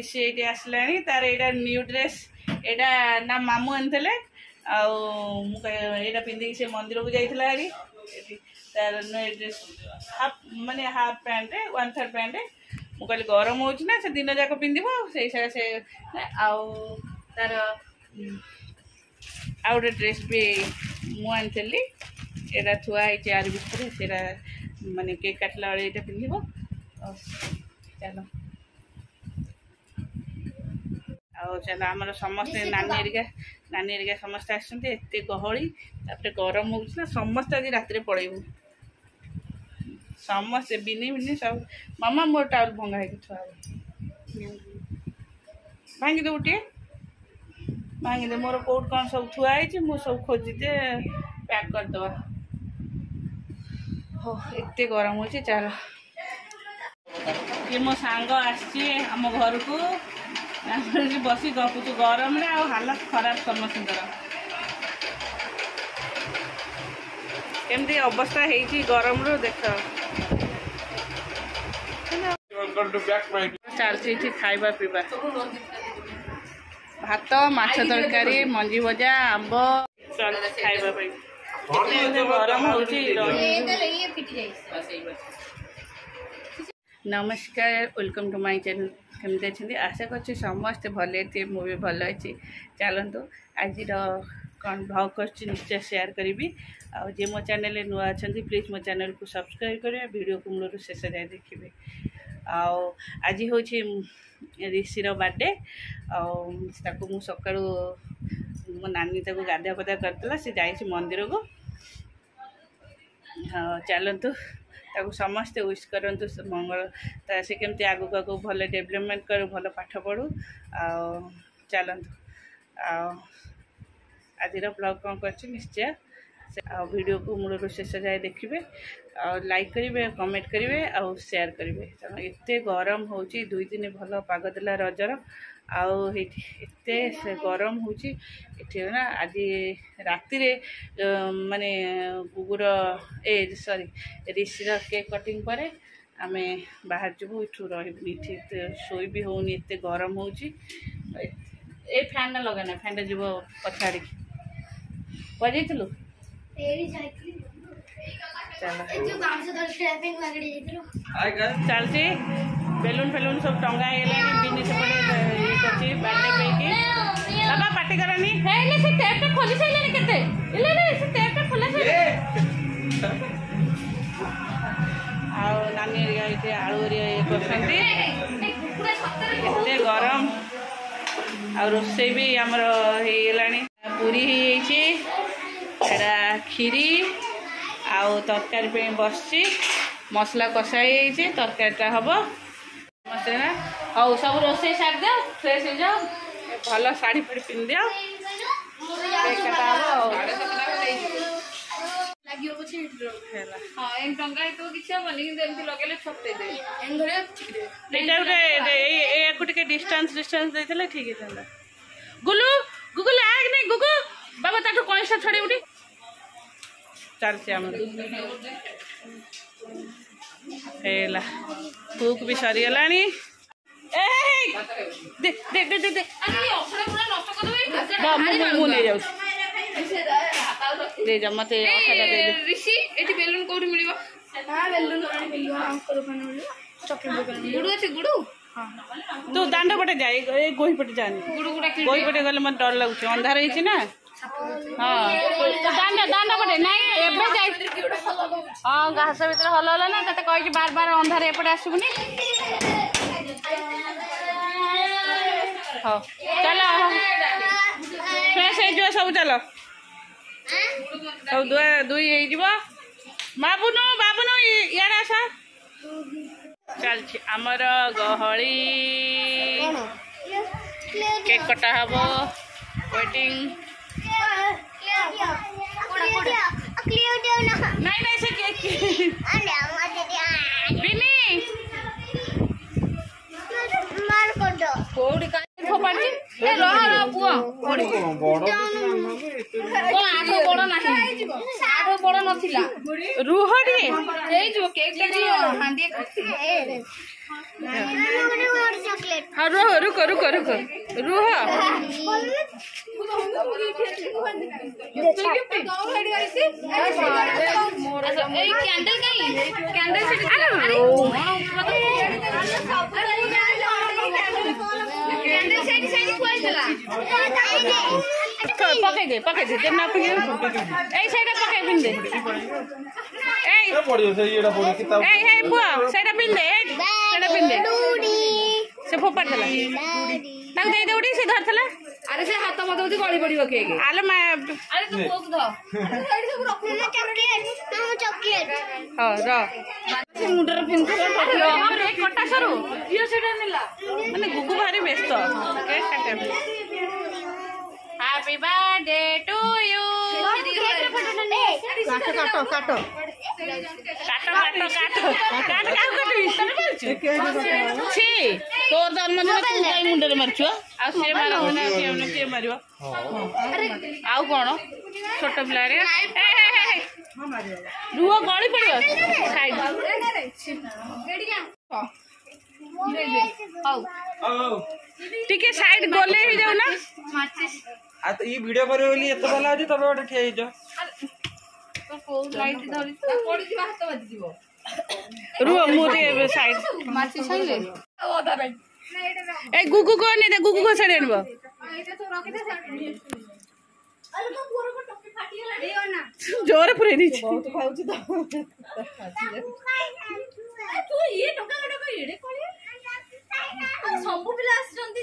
ঋষি এইটি আসলানি তার এটা new dress এটা না মামু আনিলে ଆଉ ମୁଁ ଏଇଟା ପିନ୍ଧିକି ସେ ମନ୍ଦିରକୁ ଯାଇଥିଲା ଆରି ତାର ନୂଆ ଡ୍ରେସ୍ ହାଫ୍ ମାନେ half pant one third pant ମୁଁ କହିଲି ଗରମ ହେଉଛି ନା ସେ ଦିନ ଯାକ ପିନ୍ଧିବ ସେଇ ସାରା ସେ ଆଉ ତାର ଆଉ ଗୋଟେ ଡ୍ରେସ୍ ବି ମୁଁ ଆଣିଥିଲି ଏଇଟା ଥୁଆ ହେଇଛି ଆରି ଭିତରେ ସେଇଟା ମାନେ କେକ୍ କାଟିଲା ବେଳେ ଏଇଟା ପିନ୍ଧିବ ଚାଲ ଆଉ ଚାଲ ଆମର ସମସ୍ତେ ନାନୀ ହେରିକା ନାନୀ ହେରିକା ସମସ୍ତେ ଆସିଛନ୍ତି ଏତେ ଗହଳି ତାପରେ ଗରମ ହେଉଛି ନା ସମସ୍ତେ ଆଜି ରାତିରେ ପଳେଇବୁ ସମସ୍ତେ ବିନି ବିନି ସବୁ ମାମା ମୋର ଟାଉଲ୍ ଭଙ୍ଗା ହେଇକି ଥୁଆ ହେବ ଭାଙ୍ଗିଦେବୁ ଟିକେ ଭାଙ୍ଗିଦେ ମୋର କେଉଁଠି କ'ଣ ସବୁ ଥୁଆ ହେଇଛି ମୁଁ ସବୁ ଖୋଜିଦେ ପ୍ୟାକ୍ କରିଦେବା ହଉ ଏତେ ଗରମ ହେଉଛି ଚାଲ ଇଏ ମୋ ସାଙ୍ଗ ଆସିଛି ଆମ ଘରକୁ ଆମେ ବସି ଗପୁଛୁ ଗରମରେ ଆଉ ହାଲତ ଖରାପ ସମସ୍ତଙ୍କର କେମିତି ଅବସ୍ଥା ହେଇଛି ଗରମରୁ ଦେଖ ଚାଲିଛି ଏଠି ଖାଇବା ପିଇବା ଭାତ ମାଛ ତରକାରୀ ମଞ୍ଜି ଭଜା ଆମ୍ବ ଖାଇବା ପାଇଁ ଗରମ ହେଉଛି নমস্কার ওয়েলকম টু মাই ଚ୍ୟାନେଲ୍ କେମିତି ଅଛନ୍ତି ଆଶା କରୁଛି ସମସ୍ତେ ଭଲ ହେଇଥିବେ ମୁଁ ବି ଭଲ ଅଛି ଚାଲନ୍ତୁ ଆଜିର କ'ଣ ଭ୍ଲଗ୍ କରୁଛି ନିଶ୍ଚୟ ସେୟାର କରିବି ଆଉ ଯିଏ ମୋ ଚ୍ୟାନେଲ୍ରେ ନୂଆ ଅଛନ୍ତି ପ୍ଲିଜ୍ ମୋ ଚ୍ୟାନେଲ୍କୁ ସବସ୍କ୍ରାଇବ୍ କରିବେ ଭିଡ଼ିଓକୁ ମୂଳରୁ ଶେଷ ଯାଏ ଦେଖିବେ ଆଉ ଆଜି ହେଉଛି ରିଷିର ବାର୍ଥଡ଼େ ଆଉ ତାକୁ ମୁଁ ସକାଳୁ ମୋ ନାନୀ ତାକୁ ଗାଧୁଆ ପାଧୁଆ କରିଥିଲା ସେ ଯାଇଛି ମନ୍ଦିରକୁ ଚାଲନ୍ତୁ ତାକୁ ସମସ୍ତେ ୱିଶ୍ କରନ୍ତୁ ମଙ୍ଗଳ ସେ କେମିତି ଆଗକୁ ଆଗକୁ ଭଲ ଡେଭଲପମେଣ୍ଟ କରୁ ଭଲ ପାଠ ପଢ଼ୁ ଆଉ ଚାଲନ୍ତୁ ଆଉ ଆଜିର ବ୍ଲଗ୍ କ'ଣ କରିଛି ନିଶ୍ଚୟ ଆଉ ଭିଡ଼ିଓକୁ ମୂଳରୁ ଶେଷ ଯାଏ ଦେଖିବେ ଆଉ ଲାଇକ୍ କରିବେ କମେଣ୍ଟ କରିବେ ଆଉ ସେୟାର କରିବେ ତେଣୁ ଏତେ ଗରମ ହେଉଛି ଦୁଇ ଦିନ ଭଲ ପାଗ ଦେଲା ରଜର ଆଉ ଏଇଠି ଏତେ ଗରମ ହେଉଛି ଏଠି ନା ଆଜି ରାତିରେ ମାନେ ଗୁଗୁର ଏ ସରି ରିସିର କେକ୍ କଟିଙ୍ଗ ପରେ ଆମେ ବାହାରିଯିବୁ ଯିବୁ ଏଠୁ ରହିବୁ ଏଠି ଏତେ ଶୋଇବି ହେଉନି ଏତେ ଗରମ ହେଉଛି ଏ ଫ୍ୟାନ୍ଟା ଲଗାନା ଫ୍ୟାନ୍ଟା ଯିବ କଥା ଆଡ଼ିକି କୁଆଡ଼େ ଯାଇଥିଲୁ ଚାଲିଛି ବେଲୁନ୍ ଫେଲୁନ୍ ସବୁ ଟଙ୍ଗା ହେଇଗଲା କରନି ହେ ସେ ଟେପ୍ ଖୋଲି ସାଇଲାନି କେତେ ଇଲେ ଇଲେ ସେ ଟେପ୍ ଖୋଲା ସାଇଲାନି ଆଉ ନାନୀ ହେରିକା ଏଠି ଆଳୁ ହେରିକା ଇଏ କରୁଛନ୍ତି ଏତେ ଗରମ ଆଉ ରୋଷେଇ ବି ଆମର ହେଇଗଲାଣି ପୁରୀ ହେଇଯାଇଛି ଏଇଟା କ୍ଷୀରି ଆଉ ତରକାରୀ ପାଇଁ ବସିଛି ମସଲା କଷା ହେଇଯାଇଛି ତରକାରୀଟା ହେବ ମସଲା ହଉ ସବୁ ରୋଷେଇ ସାରିଦିଅ ଫ୍ରେଶ୍ ହେଇଯାଅ ଭଲ ଶାଢ଼ୀ ଫାଡ଼ି ପିନ୍ଧିଦିଅ କେତେଟା ହେଲା ହଁ ଏମିତି ଟଙ୍କା ହେଇଥିବ କିଛି ହବନି କିନ୍ତୁ ଏମିତି ଲଗେଇଲେ ଛପେଇ ଦେବେ ଏଇଟା ଗୋଟେ ଏହାକୁ ଟିକେ ଡିଷ୍ଟାନ୍ସ ଡିଷ୍ଟାନ୍ସ ଦେଇଥିଲେ ଠିକ୍ ହେଇଥାନ୍ତା ଗୁଲୁ ଗୁଗୁଲ ଆଗ ନାଇଁ ଗୁଗୁ ବାବା ତାଠୁ କଇଁସ ଛଡ଼େଇବୁ ଚାଲିଛି ଆମର ହେଲା କୁକ୍ ବି ସରିଗଲାଣି ଏ দে দে দে দে দে মনে যাও দে জামাতে আখাটা দে ঋষি এটি বেলুন কোউটি মিলিব না হ্যাঁ, বেলুন কোউটি মিলিব আঙ্কর ওখানে মিলিব চকলেট দোকানে গুড়ু আছে গুড়ু হ্যাঁ। তো দান্ড পটে যাই এই গহি পটে যান গুড়ু গুড়া গহি পটে গেলে মত ডর লাগুছে অন্ধার হইছে না হ্যাঁ দান্ড দান্ড পটে নাই ঘাস ভিতরে হল হল না তাতে কইছি বারবার অন্ধারে এপটে আসবুনি ହଉ ଚାଲ ଫ୍ରେଶ ହେଇଯିବ ସବୁ ଚାଲ ସବୁ ଦୁଇ ହେଇଯିବ ବାବୁନୁ ବାବୁନୁ ଇଆଡ଼େ ଆସ ଚାଲିଛି ଆମର ଗହଳି କେକ୍ କଟା ହବ ୱେଟିଂ ନାଇଁ ନାଇଁ ସେ କେକ୍ ବିନି କୋଉଠି ଫୋପାଡୁଛି ଏ ରହ ରହ ପୁଅ କଣ ଆଠ ବଡ ନାହିଁ ଆଠ ବଡ ନଥିଲା ରୁହ ଟିକେ ହେଇଯିବ କେକ୍ ହାଣ୍ଡିଏ ହଁ ରୁହ ରୁକ ରୁକ ରୁକ ରୁହ କ୍ୟାଣ୍ଡେଲ କାହିଁ କ୍ୟାଣ୍ଡେଲ পকাই দে পকাই দে দেন না আপনি এই সাইডে পকাই পিন দে এই পড়িও সেই এটা পড়ি কি তাও এই এই পুয়া সাইডে পিন দে এই সাইডে পিন দে সে ফোপার দেলা তাকে দেই দেউড়ি সে ধরতলা আরে সে হাত মতো হচ্ছে গড়ি পড়িব কে আলে মা আরে তো পোক ধ হ্যাঁ র মুন্ডর পিন করে পড়িও আমরা এক কটা সরু ইও ইয়ে সেটা নিলা মানে গুগু ভারি ব্যস্ত কেক কাটে হ্যাপি বার্থডে টু ইউ কাটো কাটো কাটো তোর জন্মদিন মুন্ডে মারিছ কিଏ ମାରିବ ଆଉ କ'ଣ ଛୋଟ ପିଲାରେ ରୁହ ଗଳି ପଡ଼ିବ ସାଇଡ୍ ହଉ ଟିକେ ସାଇଡ୍ ଗୋଲେଇ ହେଇଯାଉ ନା ଆଉ ଇ ଭିଡିଓ କରିବ ବୋଲି ଏତେ ଭଲ ଅଛି ତମେ ଗୋଟେ ଠିଆ ହେଇଛ ରୁହ ମୁଁ ଟିକେ ଏ ଗୁଗୁ କହନି ଏଇଟା କହ ଶାଢ଼ୀ ଆଣିବ ଜୋରେ ପୁରେଇ ଦେଇଛି ସବୁ ପିଲା ଆସୁଛନ୍ତି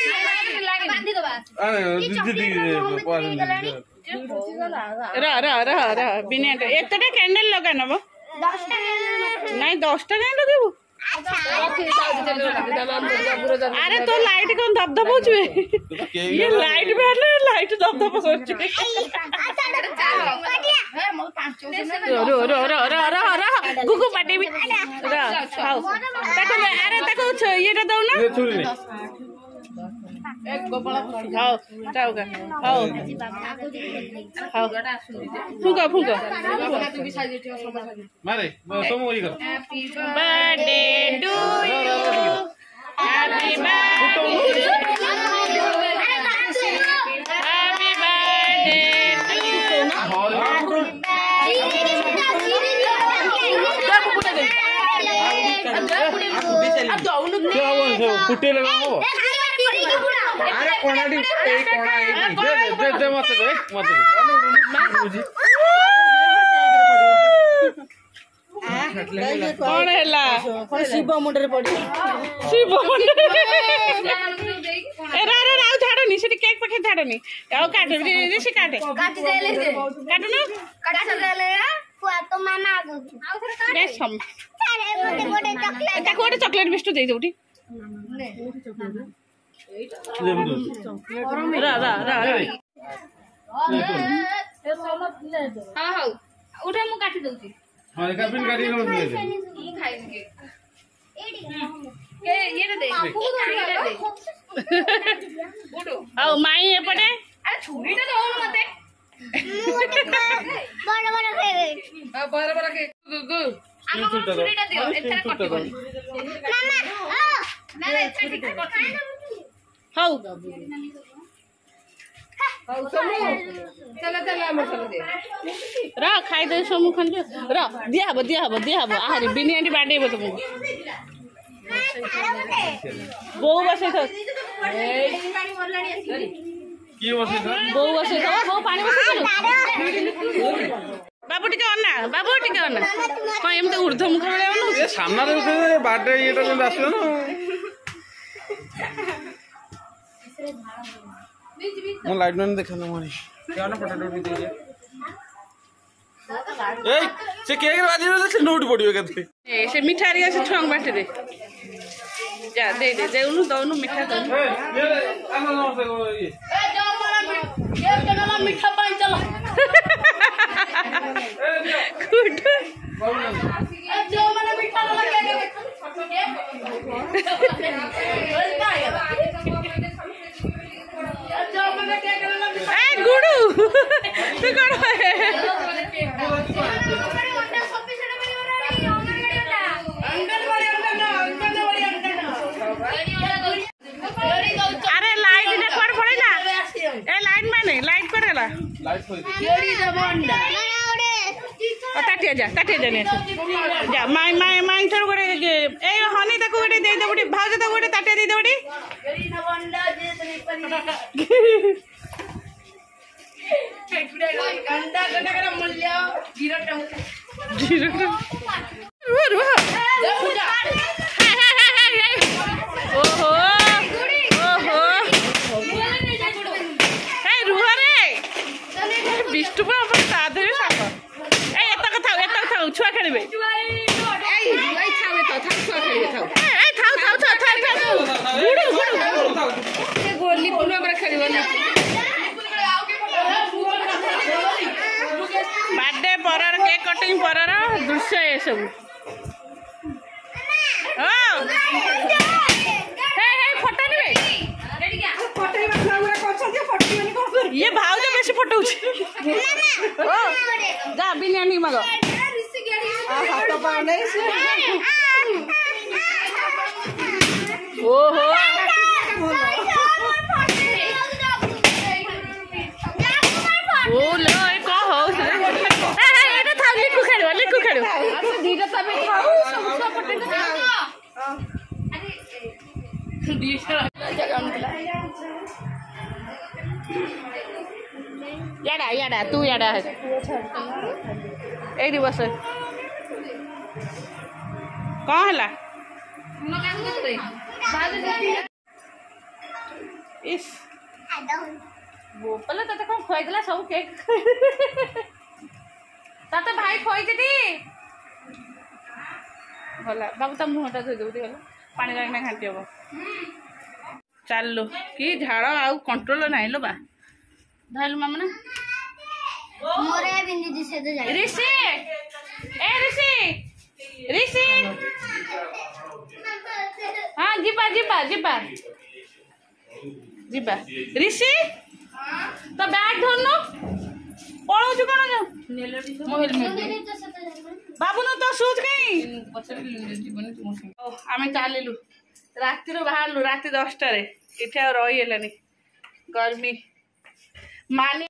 ଏତେଟା କ୍ୟାଣ୍ଡେଲ ଲଗା ନବ ନାଇଁ ଦଶଟା କାଇଁ ଲଗେଇବୁ আরে তো লাইট কোন ধপধপ হচ্ছে ইয়ে লাইট বেলে লাইট ধপধপ হচ্ছে রো রো রো রো রো রো গুগু পাটিবি রো তাকো আরে তাকো ইয়েটা দাও না एक गोपाल खाओ खाओ खाओ खाओ फूका फूका मारे तुम वही करो birthday to you happy birthday happy birthday to you अब तो उन्होंने क्या हुआ है पुट्टे लगाओ আরে কোণাটি এই কোণা এই দে দে মতে দে মতে দে মা বুঝি କଣ ହେଲା ଶିବ ମୁଣ୍ଡରେ ପଡିବ ଶିବ ମୁଣ୍ଡରେ ଆଉ ଝାଡନି ସେଠି କେକ୍ ପାଖରେ ଝାଡନି ଆଉ କାଟେ ସେ କାଟେ କାଟୁନ ତାକୁ ଗୋଟେ ଚକୋଲେଟ ବିସ୍ଟୁ ଦେଇଦଉଠି ওটা ମୁଁ କାଟି ଦଉଛି ହଁ ଏକା ପିନ୍ କାଟି ଦଉଛି ମୁଁ ଖାଇବି କି ଏ ଇଏରେ ଦେ ଆଉ ମାଇଁ ଏପଟେ ଆରେ ଛୁରୀଟା ଦଉନୁ ମତେ ବଡ ବଡ ଖାଇବେ ବଡ ବଡ ଖାଇବେ ଆମ ଛୁରୀଟା ଦିଅ ଏଥିରେ କଟିବନି ନା ନା ନା ଏଥିରେ ଠିକ କଥା খাও গা বুড়ি ର ଖାଇଦେବେ ସବୁ ଖାଲି ର ଦିଆହବ ଦିଆହବ ଦିଆହବ ଆହୁରି ବିରିୟାନୀ ବାଡ଼େଇବ ତମକୁ ବୋଉ ବସେଇଥିବ ବୋଉ ବସେଇଥିବ ବୋଉ ପାଣି ବସେଇଥିବ বাবু টিকে অনা বাবু টিকে অনা কଣ ଏମିତି ଉର୍ଦ୍ଧ୍ୱମୁଖ ଭଳିଆ ଅନଉଛି ସାମ୍ନାରେ ବାଡ଼େଇ ଇଏଟା ଯେମିତି ଆସିବ ନା मैं लाइट मैन देखा ना मारी क्या ना पटाटो भी दे এই সে কে কে বাজি রয়েছে নোট পড়িও কেতে এই সে মিঠারি আছে ছং বাটে দে যা দে দে যে উনু দউনু মিঠা দউনু এ আমা নাও দে এ যাও মারা এ কেনালা মিঠা পাই চলো গুড এ যাও মারা মিঠা লাগা কে কে একটু করো আরে লাইট না কর পড়ে না এ লাইট মানে লাইট করে না লাইট হই দি দেবো আন্ডা তাটিয়ে যা তাটিয়ে যা নিয়ে যা মাই মাই মাই ঠোর গোটে দিয়ে দিয়ে দেবো বিষ্ণুপুর আমার তাড়াতাড়ি থাকো এই এত কথা এত কথা ছুয়া খেলবে ପରର ଦୃଶ୍ୟ ଏସବୁ ଇଏ ଭାଉଜ ବେଶୀ ଫଟଉଛି ଯା ବିରିୟାନୀ ମାଗ ଓହୋ Oh, Lord. ছাড়ো ধীরজ আমি খাও সবুজ পটেটো ইয়াডা ইয়াডা তুই ইয়াডা এইটি বস কଣ ହେଲା ଇସ୍ ବୋପଲ ତତେ କଣ ଖୁଆଇଦେଲା ସବୁ କେକ୍ ଭାଇ ଖୋଇଦେବି ଗଲା ବାବୁ ତା ମୁହଁଟା ଧୋଇ ଦେବୁ ଗଲା ପାଣି ଲାଗିନା ଘାଣ୍ଟି ହବ ଚାଲୁ କି ଝାଳ ଆଉ କଣ୍ଟ୍ରୋଲ ନାହିଁ ଲୋ ବା ଧରିଲୁ ମାମନା ঋষি এ ঋষি ঋষি হ্যাঁ ଯିବା ଯିବା ଯିବା ଯିବା ঋଷି ତ ବ୍ୟାଗ୍ ଧରୁନୁ ପଳଉଛୁ କ'ଣ বাবুনো তো সুজ কাই আমি ଚାଲିଲୁ ରାତିରୁ ବାହାରିଲୁ ରାତି ଦଶଟାରେ ଏଠି ଆଉ ରହିହେଲାନି ଗରମି ମାନି